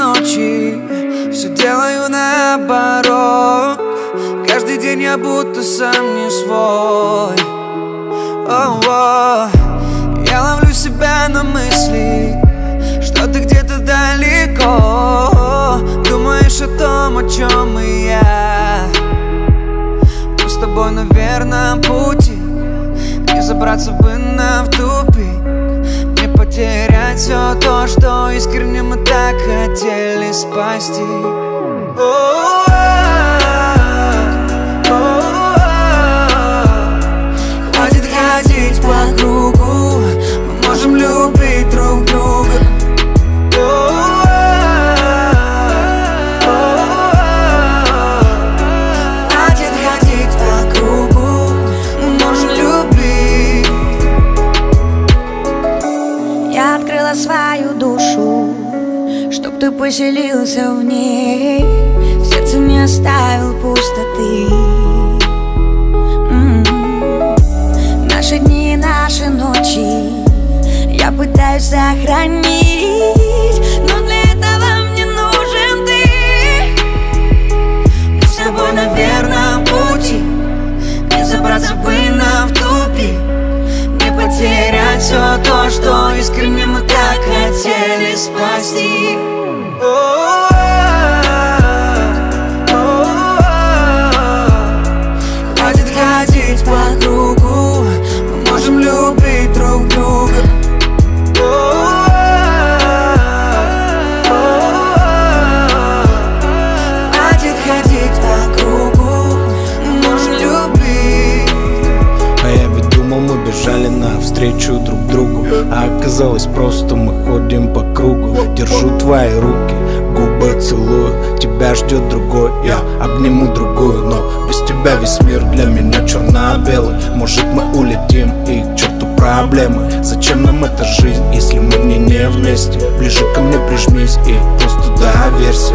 ночи. Все делаю наоборот. Каждый день я будто сам не свой. Oh, oh. Я ловлю себя на мысли Что ты где-то далеко. Думаешь о том, о чем и я. Мы с тобой на верном пути. Не забраться бы нам в тупик Не потерять все то, что искренне хотели спасти oh, Хватит ходить по кругу Мы можем любить друг друга Хватит ходить по кругу Мы можем любить Я открыла свою Чтоб ты поселился в ней. В сердце не оставил пустоты. М-м. Наши дни и наши ночи Я пытаюсь сохранить Но для этого мне нужен ты. Мы с тобой на верном пути Не забраться бы нам в тупик Не потерять все то, что искренне мы так хотели спасти навстречу друг другу. А оказалось просто мы ходим по кругу. Держу твои руки, губы целую. Тебя ждет другой, я обниму другую. Но без тебя весь мир для меня черно-белый. Может мы улетим и к черту проблемы. Зачем нам эта жизнь, если мы в ней не вместе? Ближе ко мне прижмись и просто доверься